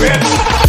bitch.